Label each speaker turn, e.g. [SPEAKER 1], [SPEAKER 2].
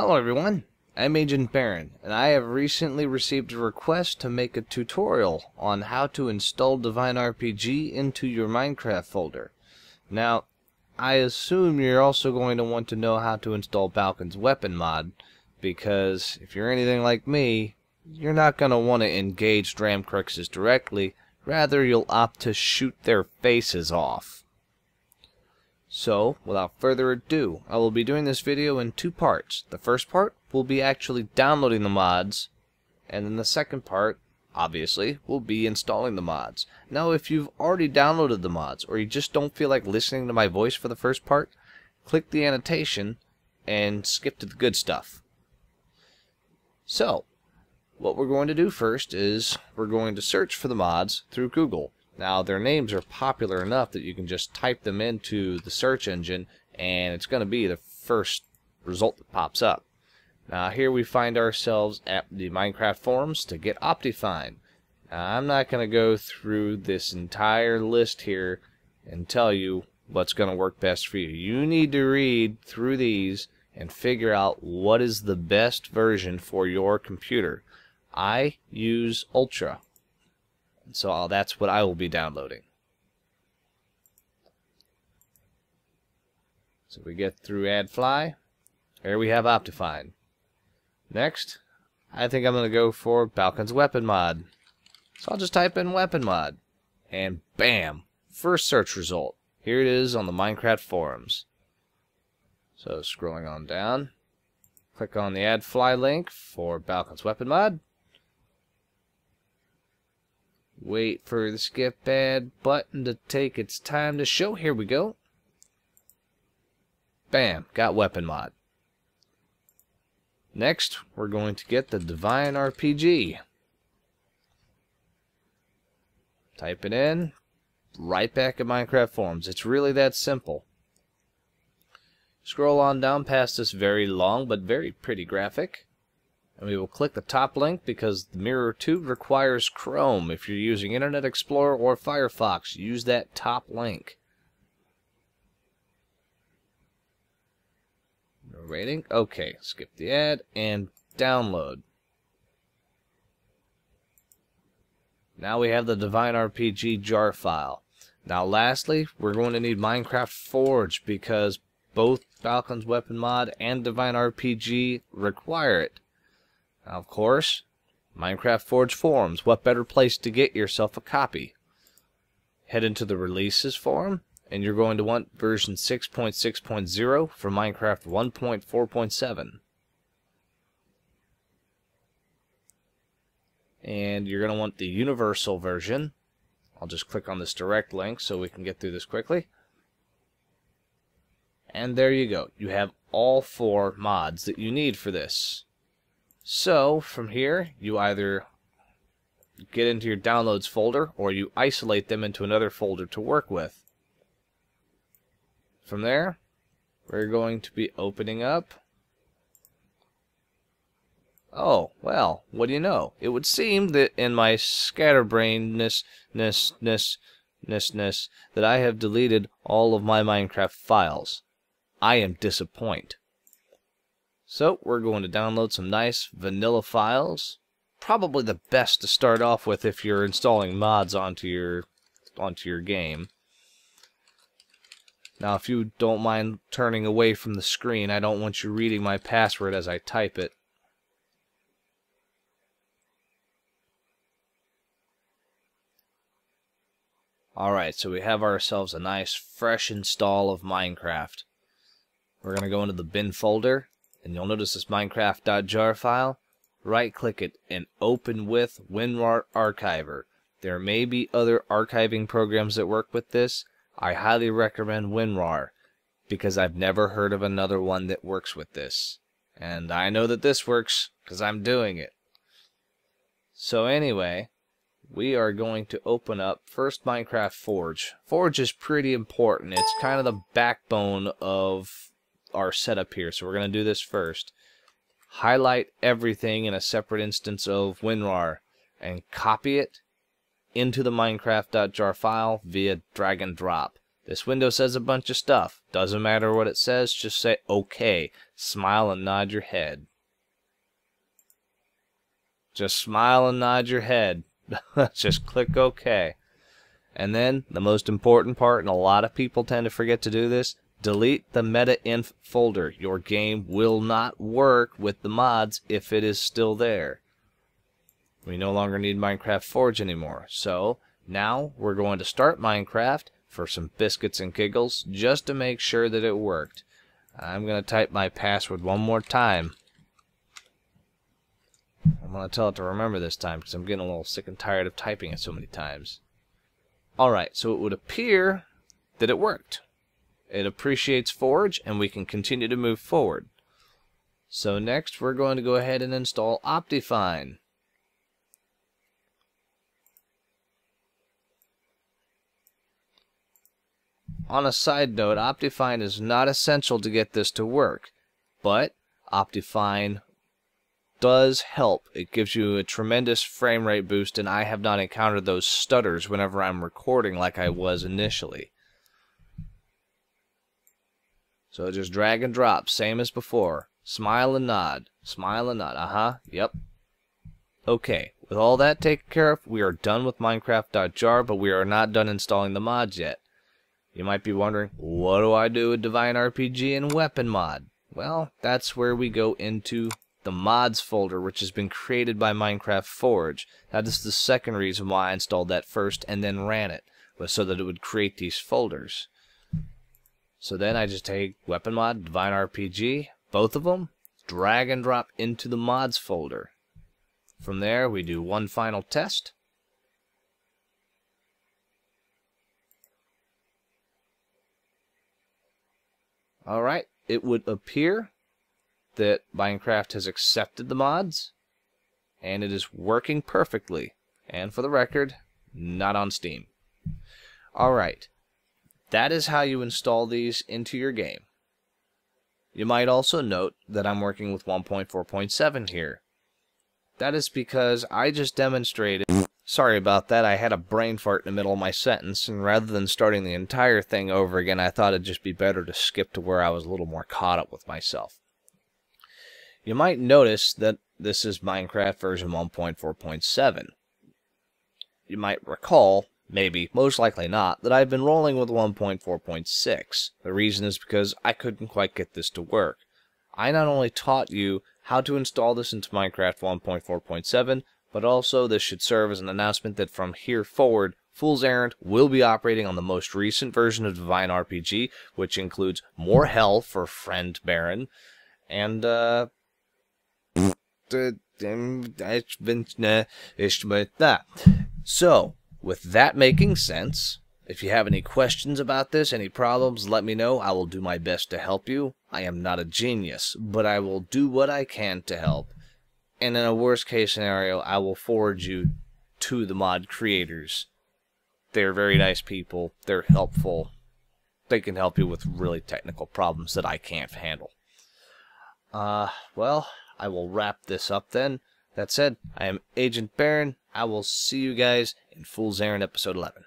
[SPEAKER 1] Hello everyone, I'm Agent Baron, and I have recently received a request to make a tutorial on how to install Divine RPG into your Minecraft folder. Now, I assume you're also going to want to know how to install Balkon's weapon mod, because if you're anything like me, you're not going to want to engage Dramcryxes directly, rather you'll opt to shoot their faces off. So, without further ado, I will be doing this video in two parts. The first part will be actually downloading the mods, and then the second part, obviously, will be installing the mods. Now, if you've already downloaded the mods, or you just don't feel like listening to my voice for the first part, click the annotation and skip to the good stuff. So, what we're going to do first is we're going to search for the mods through Google. Now their names are popular enough that you can just type them into the search engine and it's going to be the first result that pops up. Now here we find ourselves at the Minecraft forums to get Optifine. Now, I'm not going to go through this entire list here and tell you what's going to work best for you. You need to read through these and figure out what is the best version for your computer. I use Ultra. So uh, that's what I will be downloading. So we get through AdFly. Here we have Optifine. Next, I think I'm going to go for Balkon's Weapon Mod. So I'll just type in Weapon Mod. And bam! First search result. Here it is on the Minecraft forums. So scrolling on down. Click on the AdFly link for Balkon's Weapon Mod. Wait for the skip ad button to take its time to show. Here we go. Bam, got weapon mod. Next, we're going to get the Divine RPG. Type it in, right back at Minecraft Forums. It's really that simple. Scroll on down past this very long but very pretty graphic. And we will click the top link because the Mirror 2 requires Chrome. If you're using Internet Explorer or Firefox, use that top link. No rating? Okay, skip the ad and download. Now we have the Divine RPG jar file. Now lastly, we're going to need Minecraft Forge because both Balkon's Weapon Mod and Divine RPG require it. Of course, Minecraft Forge forums. What better place to get yourself a copy? Head into the releases forum, and you're going to want version 6.6.0 for Minecraft 1.4.7. And you're going to want the universal version. I'll just click on this direct link so we can get through this quickly. And there you go. You have all four mods that you need for this. So from here, you either get into your downloads folder or you isolate them into another folder to work with. From there, we're going to be opening up. Oh, well, what do you know? It would seem that in my scatterbrainedness, ness, ness, ness, ness, that I have deleted all of my Minecraft files. I am disappointed. So we're going to download some nice vanilla files. Probably the best to start off with if you're installing mods onto your onto your game. Now if you don't mind turning away from the screen, I don't want you reading my password as I type it. Alright, so we have ourselves a nice fresh install of Minecraft. We're going to go into the bin folder and you'll notice this minecraft.jar file. Right click it and open with WinRAR Archiver. There may be other archiving programs that work with this. I highly recommend WinRAR because I've never heard of another one that works with this. And I know that this works because I'm doing it. So anyway, we are going to open up first Minecraft Forge. Forge is pretty important. It's kind of the backbone of our setup here. So we're going to do this first. Highlight everything in a separate instance of WinRAR and copy it into the Minecraft.jar file via drag and drop. This window says a bunch of stuff. Doesn't matter what it says, just say OK. smile and nod your head. Just smile and nod your head. Just click OK. And then, the most important part, and a lot of people tend to forget to do this, delete the meta-inf folder. Your game will not work with the mods if it is still there. We no longer need Minecraft Forge anymore. So, now we're going to start Minecraft for some biscuits and giggles just to make sure that it worked. I'm going to type my password one more time. I'm going to tell it to remember this time because I'm getting a little sick and tired of typing it so many times. Alright, so it would appear that it worked. It appreciates Forge and we can continue to move forward. So next we're going to go ahead and install Optifine. On a side note, Optifine is not essential to get this to work, but Optifine does help. It gives you a tremendous frame rate boost, and I have not encountered those stutters whenever I'm recording like I was initially. So just drag and drop, same as before. Smile and nod. Smile and nod. Uh-huh. Yep. Okay. With all that taken care of, we are done with Minecraft.jar, but we are not done installing the mods yet. You might be wondering, what do I do with Divine RPG and Weapon Mod? Well, that's where we go into the mods folder, which has been created by Minecraft Forge. That is the second reason why I installed that first and then ran it, was so that it would create these folders. So then I just take Weapon Mod, Divine RPG, both of them, drag and drop into the mods folder. From there, we do one final test. Alright, it would appear that Minecraft has accepted the mods, and it is working perfectly. And for the record, not on Steam. Alright, that is how you install these into your game. You might also note that I'm working with 1.4.7 here. That is because I just demonstrated Sorry about that, I had a brain fart in the middle of my sentence, and rather than starting the entire thing over again, I thought it'd just be better to skip to where I was a little more caught up with myself. You might notice that this is Minecraft version 1.4.7. You might recall, maybe, most likely not, that I've been rolling with 1.4.6. The reason is because I couldn't quite get this to work. I not only taught you how to install this into Minecraft 1.4.7, but also this should serve as an announcement that from here forward, Fool's Errand will be operating on the most recent version of Divine RPG, which includes more hell for Friend Baron, and, uh, so, with that making sense, if you have any questions about this, any problems, let me know. I will do my best to help you. I am not a genius, but I will do what I can to help. And in a worst case scenario, I will forward you to the mod creators. They're very nice people. They're helpful. They can help you with really technical problems that I can't handle. Uh, well, I will wrap this up then. That said, I am Agent Baron. I will see you guys in Fool's Errand episode 11.